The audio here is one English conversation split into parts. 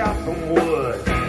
Of chopping wood.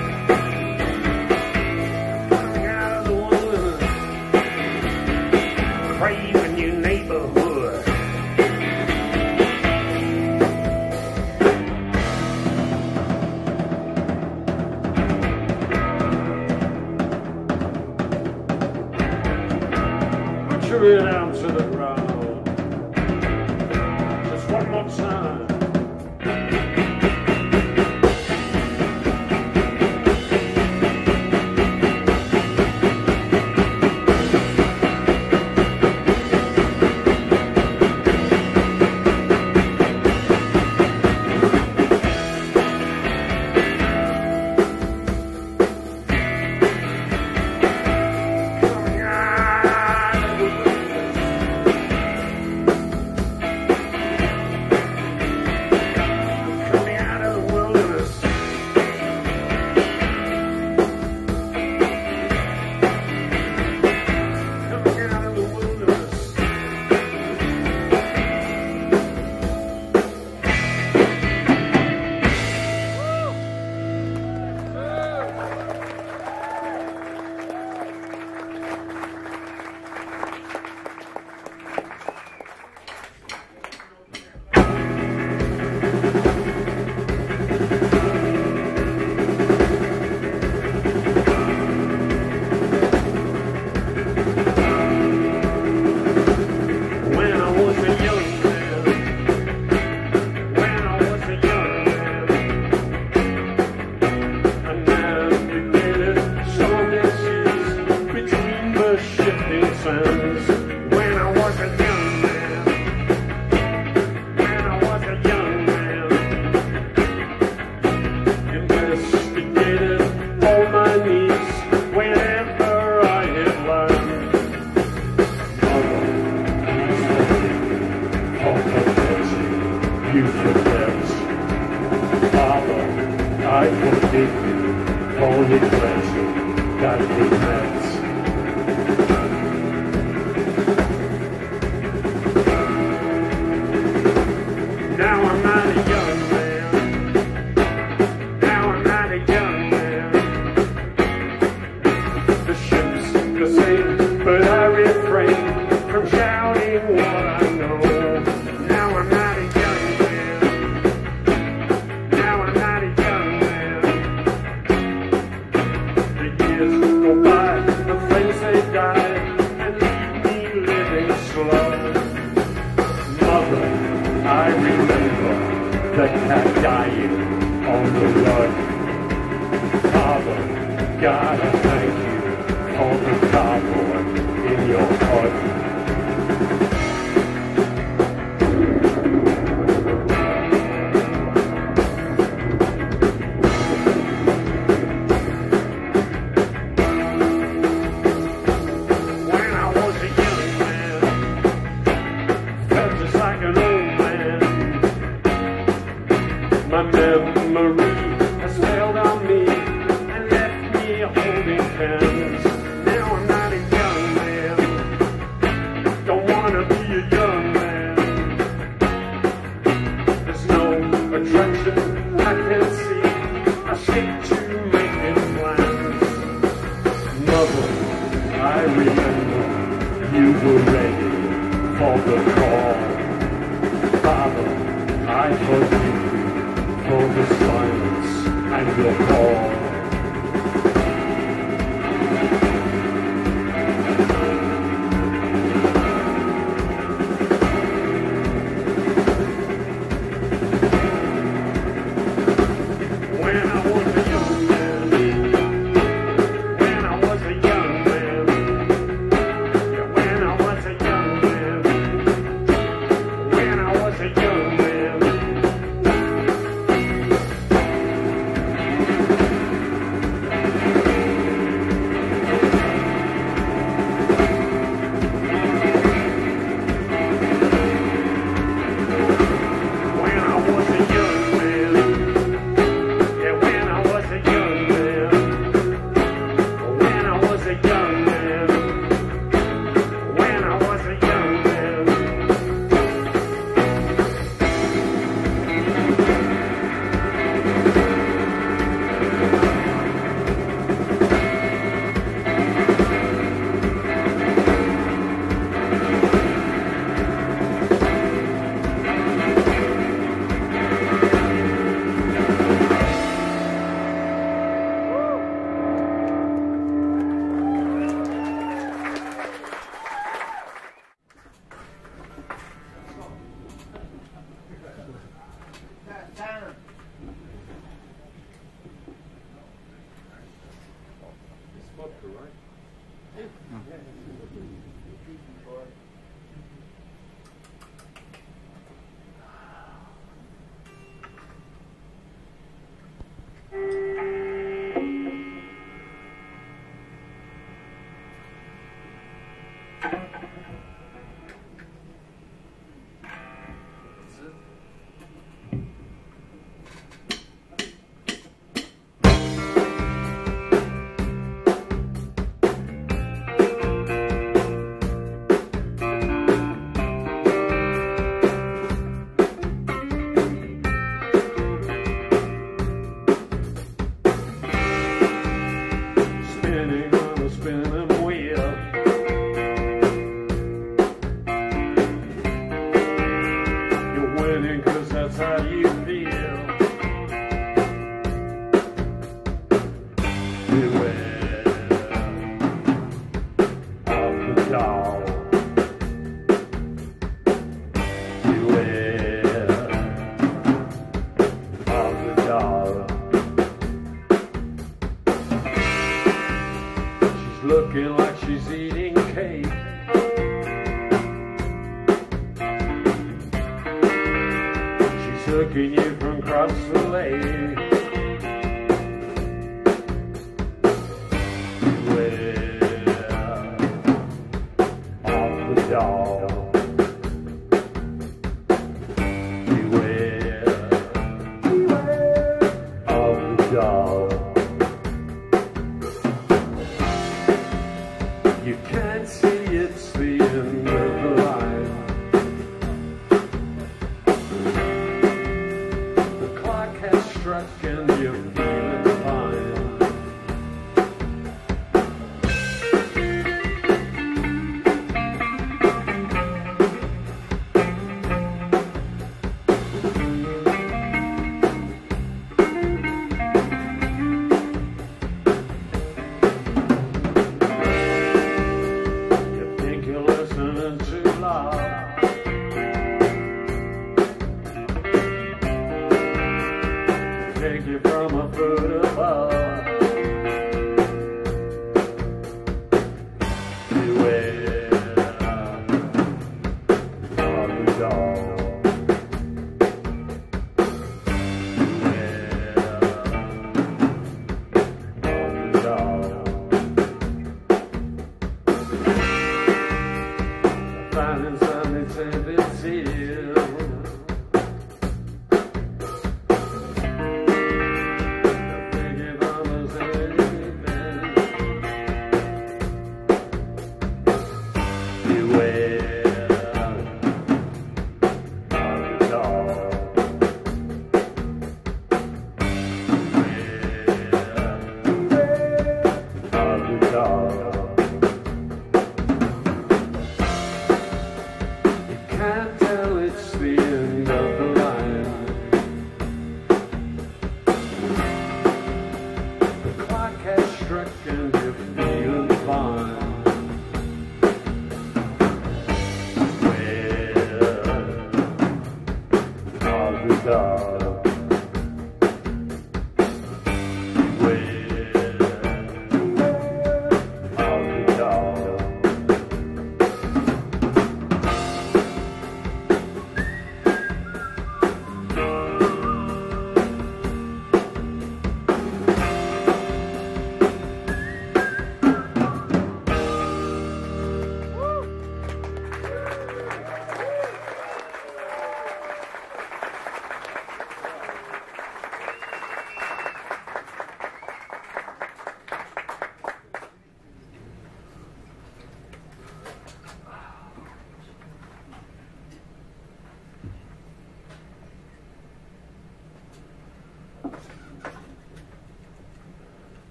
take you from a foot above.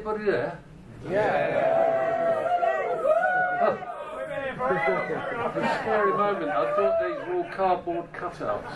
Anybody there? Yeah. yeah. Oh. A scary moment. I thought these were all cardboard cutouts.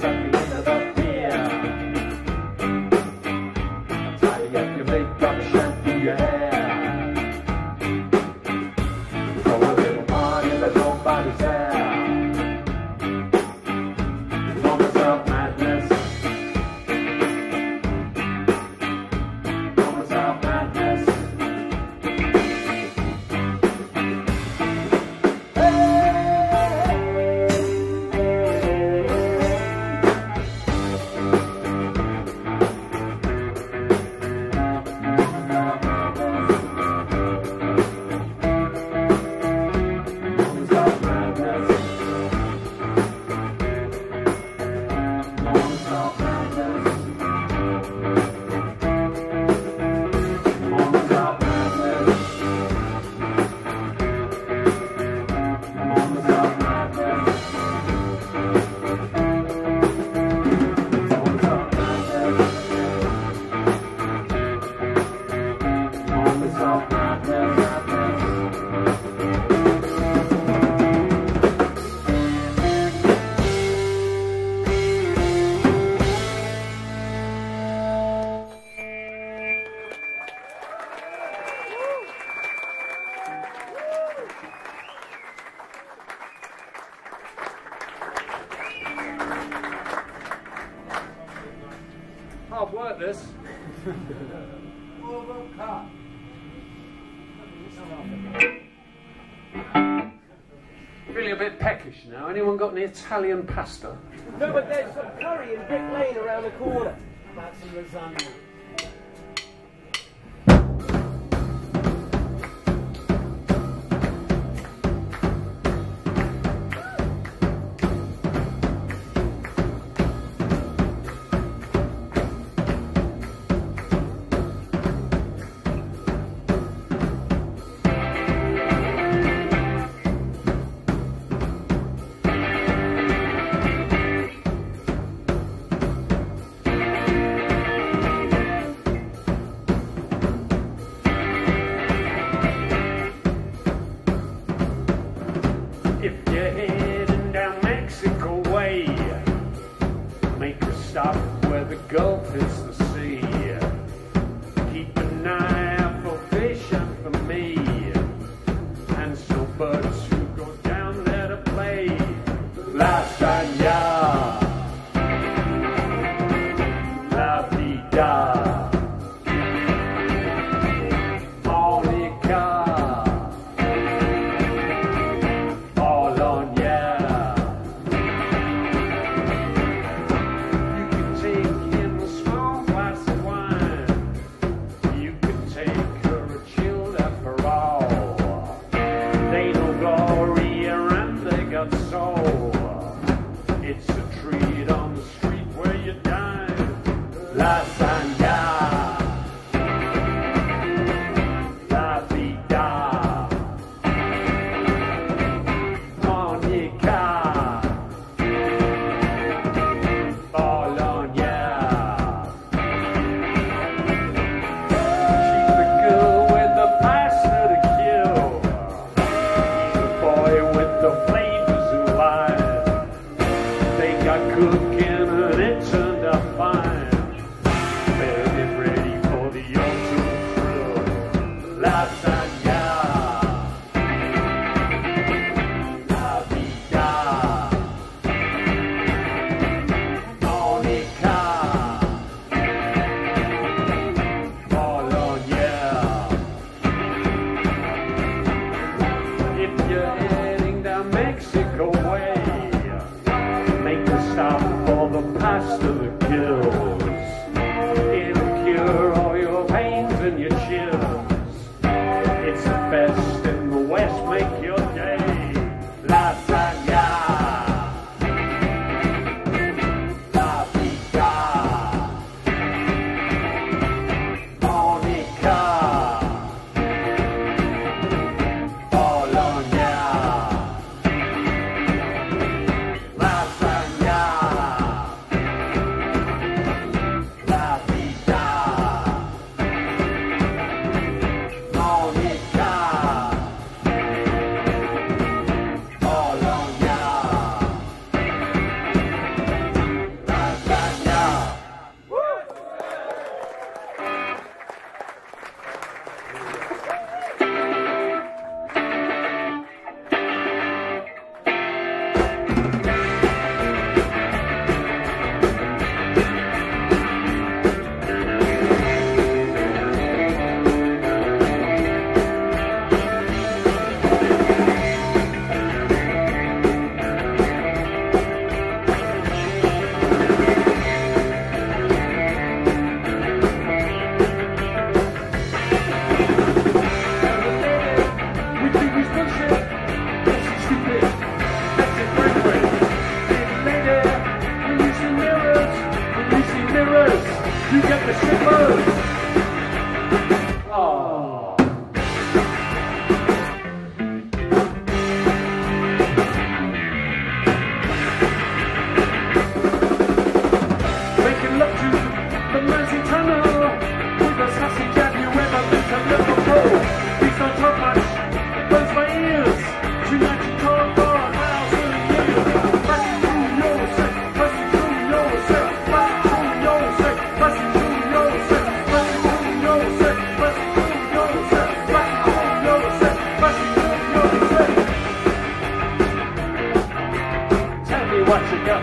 something in the air. Feeling a bit peckish now. Anyone got any Italian pasta? No, but there's some curry in Brick Lane around the corner. That's some lasagna. yet so. Uh, it's a treat on the street where you dine. Last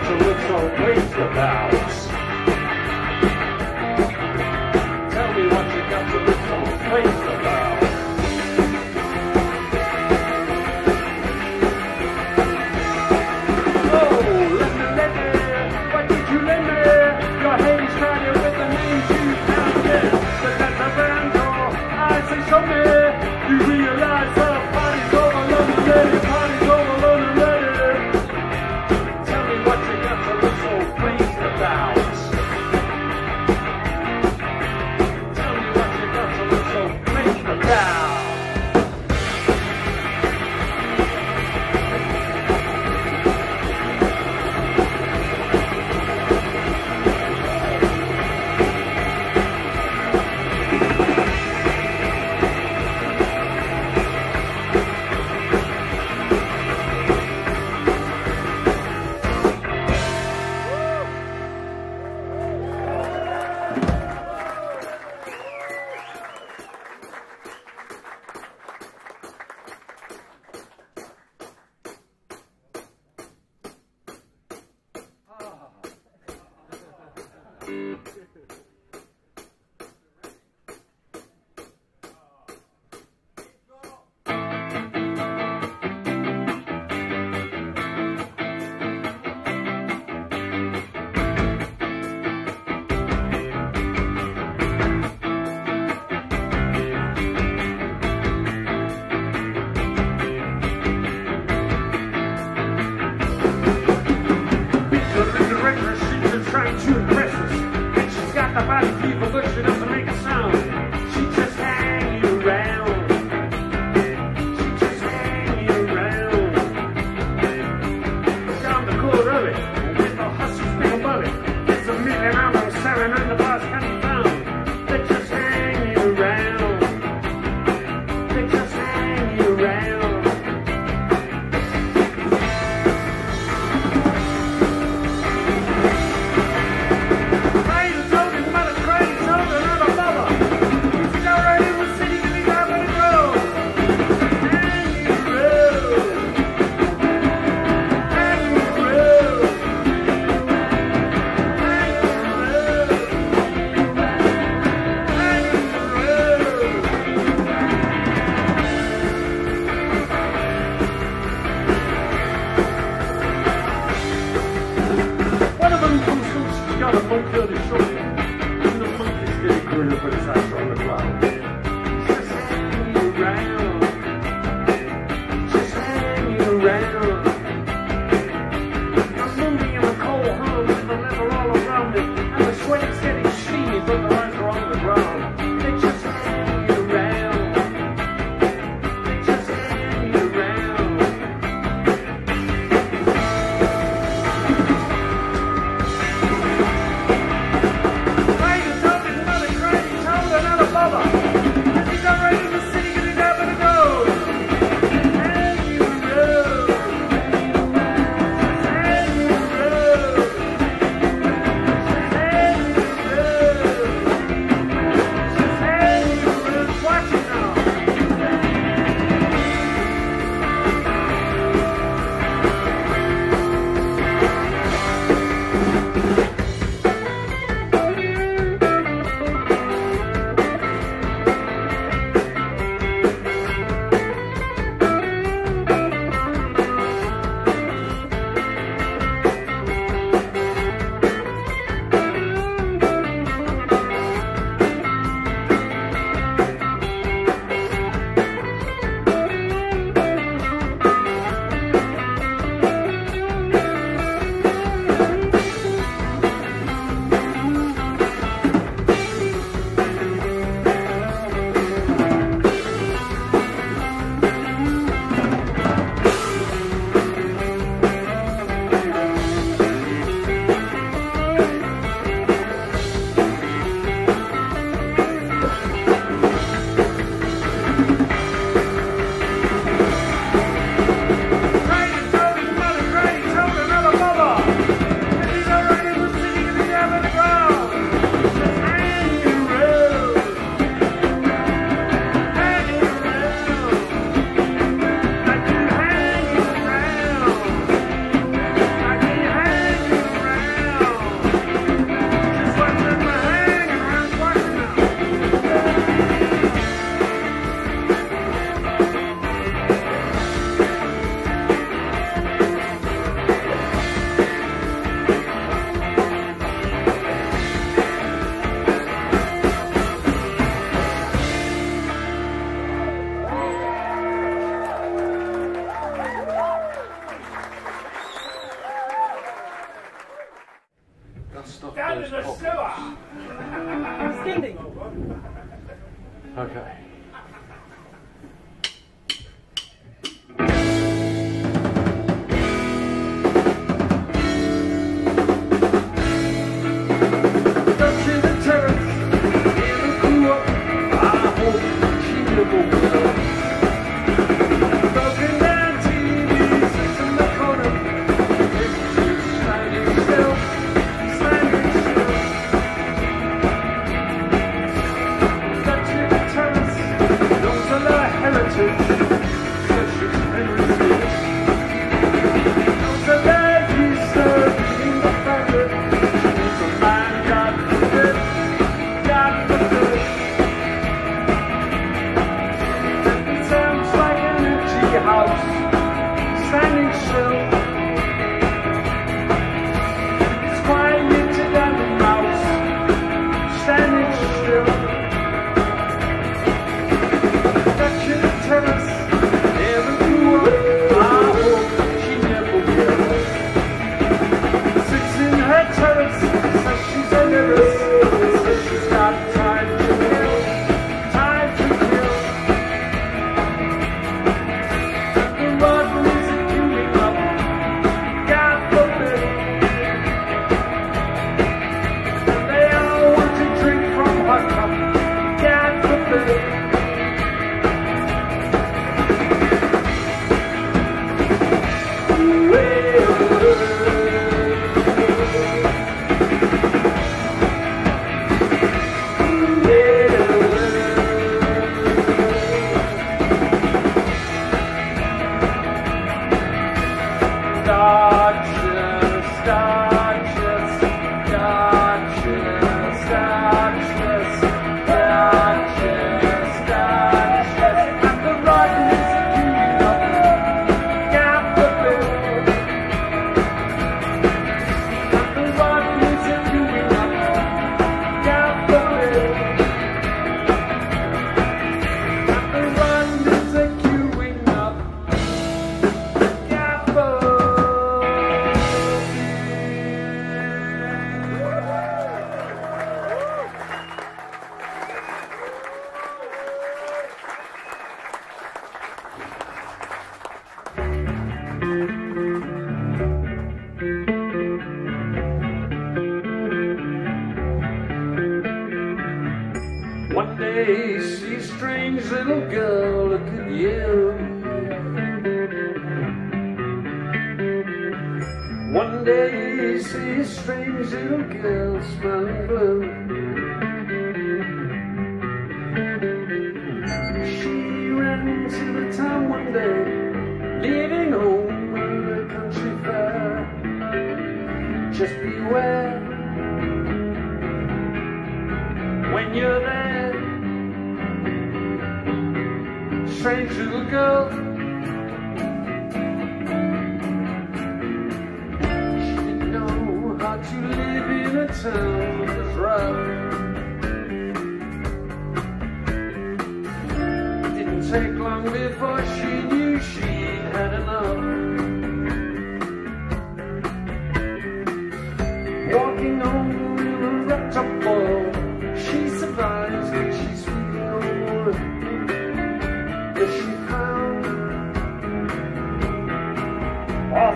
to look so pleased about.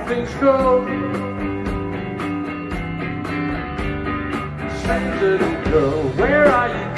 Things go. Little girl, where are you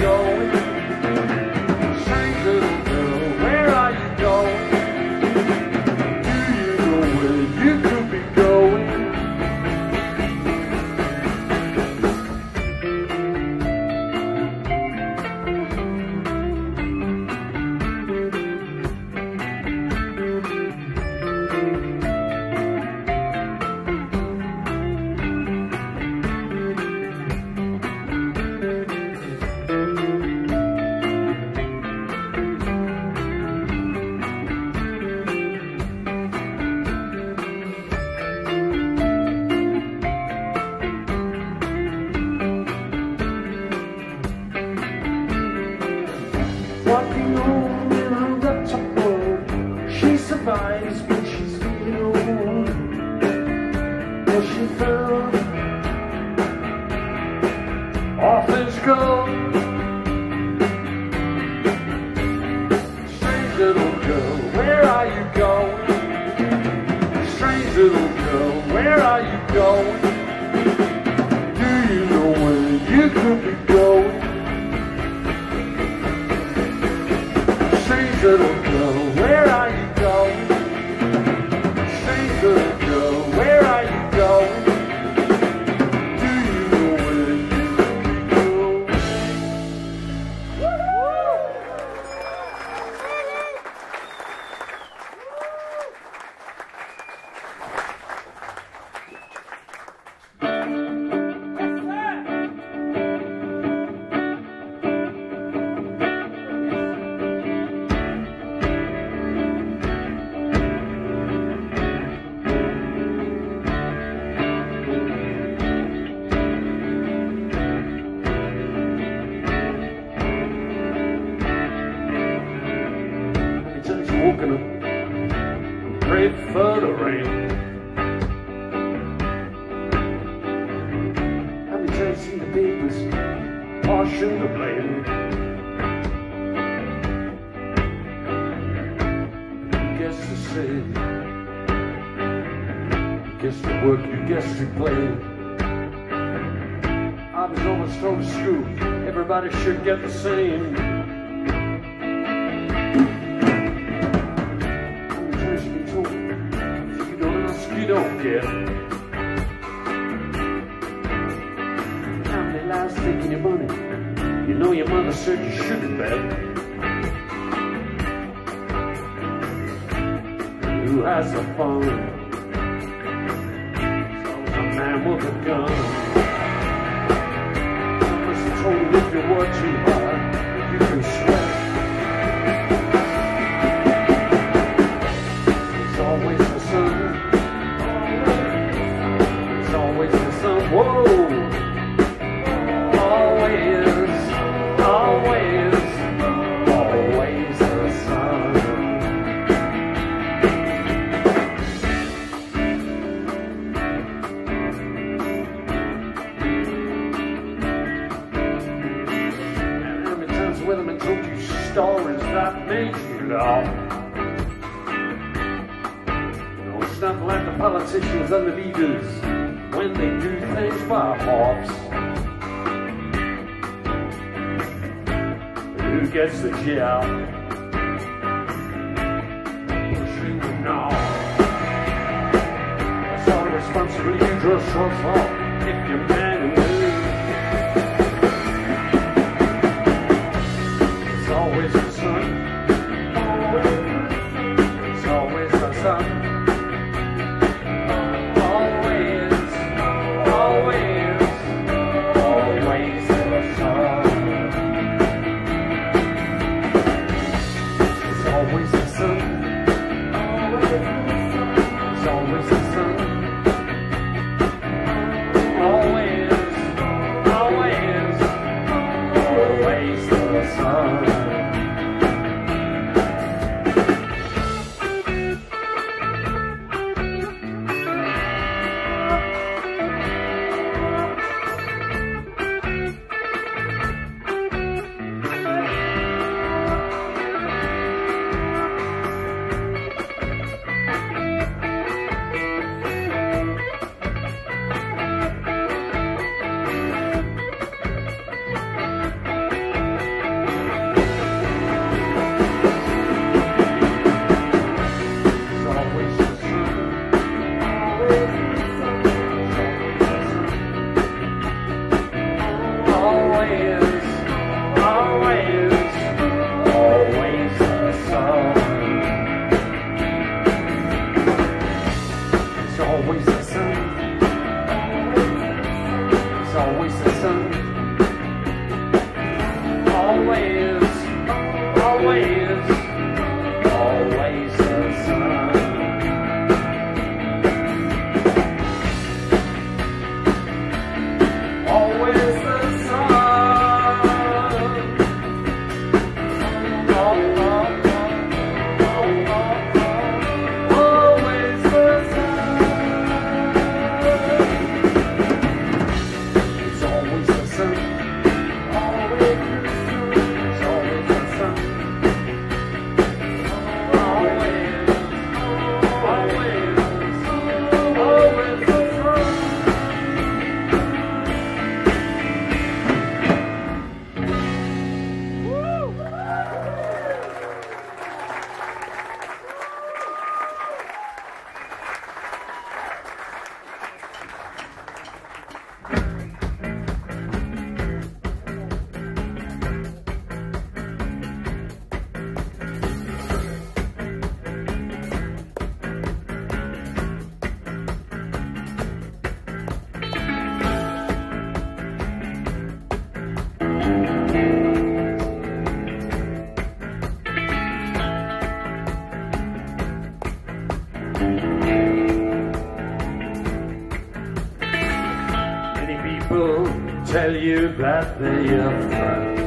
birthday in France.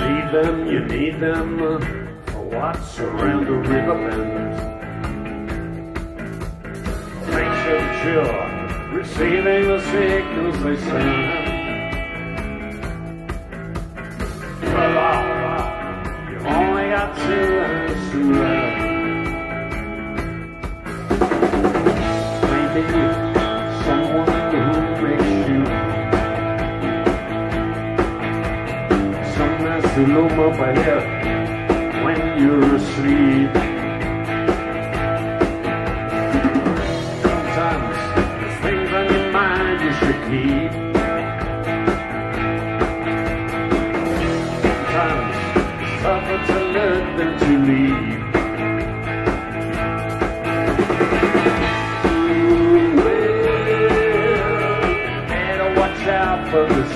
Need them, you need them, for around the river riverbend. Make sure, receiving the signals they send.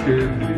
to me.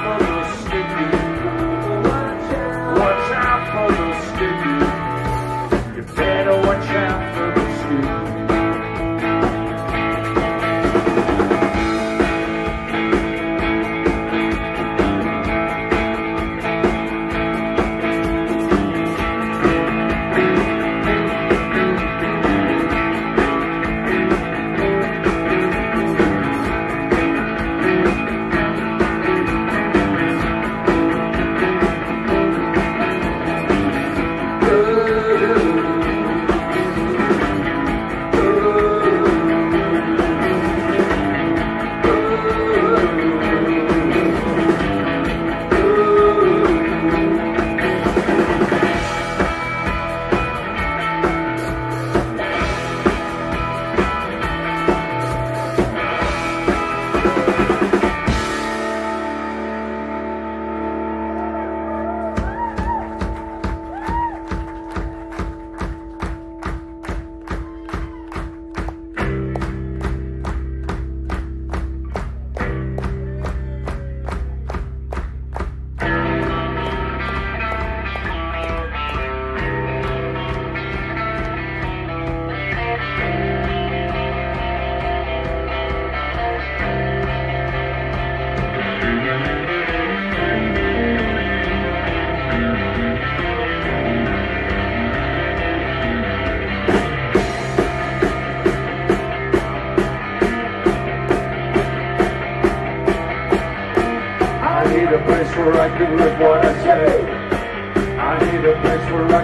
with what I say. I need a place where I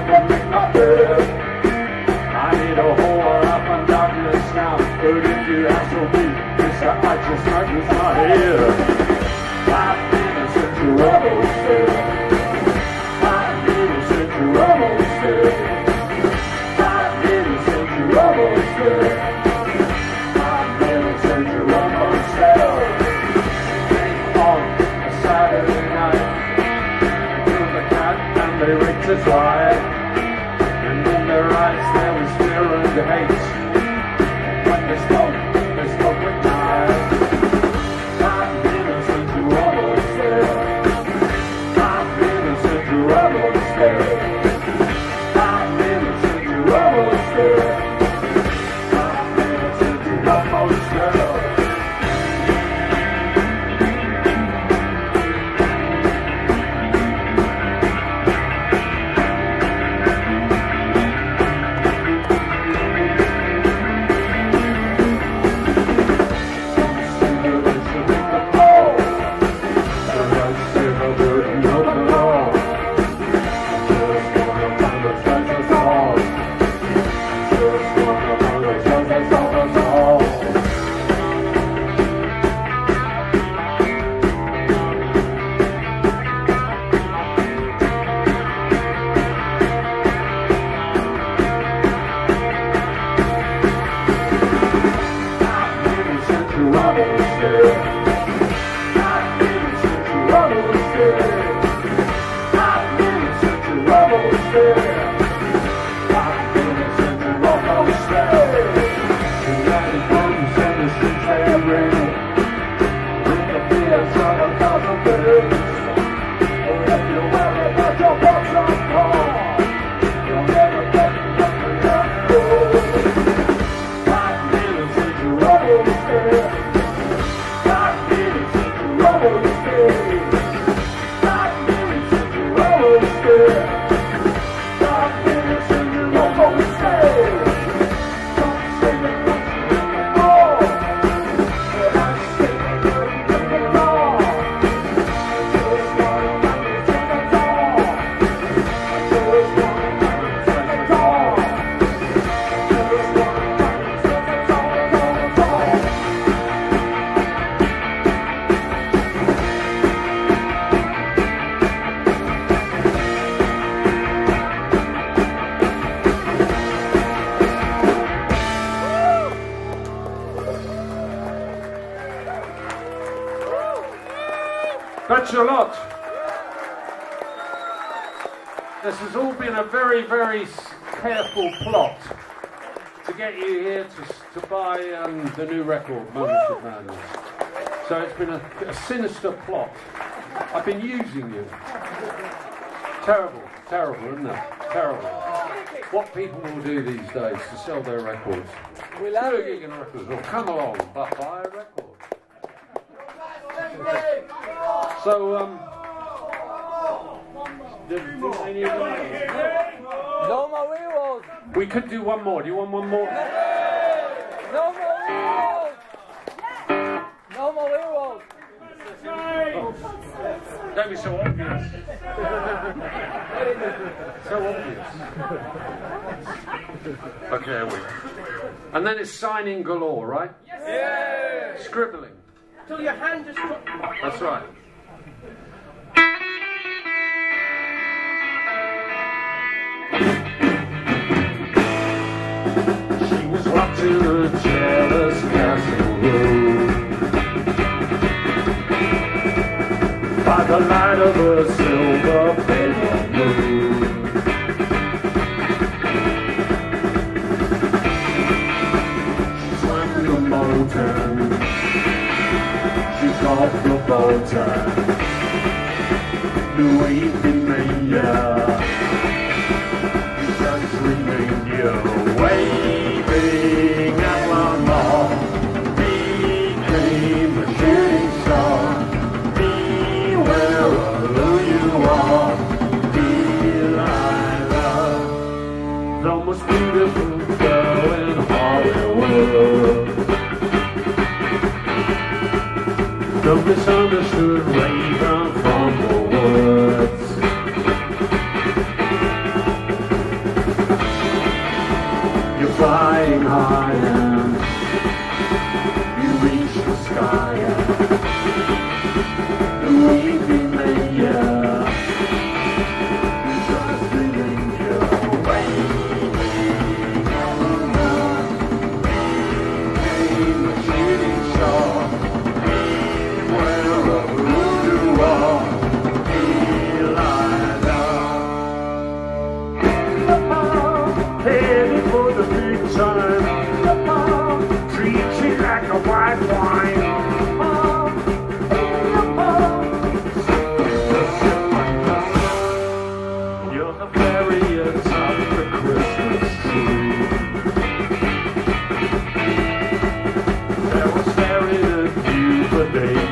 Thanks a lot. This has all been a very, very careful plot to get you here to, to buy um, the new record, Moments of Madness. So it's been a, a sinister plot. I've been using you. Terrible, terrible, isn't it? Terrible. What people will do these days to sell their records. We love you. gig a record. Well, come along, but buy a record. So, um, did- did any of them- No more heroes. we could do one more. Do you want one more? No more heroes. No more heroes. Don't be so obvious. so obvious. Okay, we. And then it's signing galore, right? Yeah. Scribbling. Till your hand just. That's right. She was watching a jealous castle room by the light of a silver The bow tie. Louis Mania. Just remain waving you,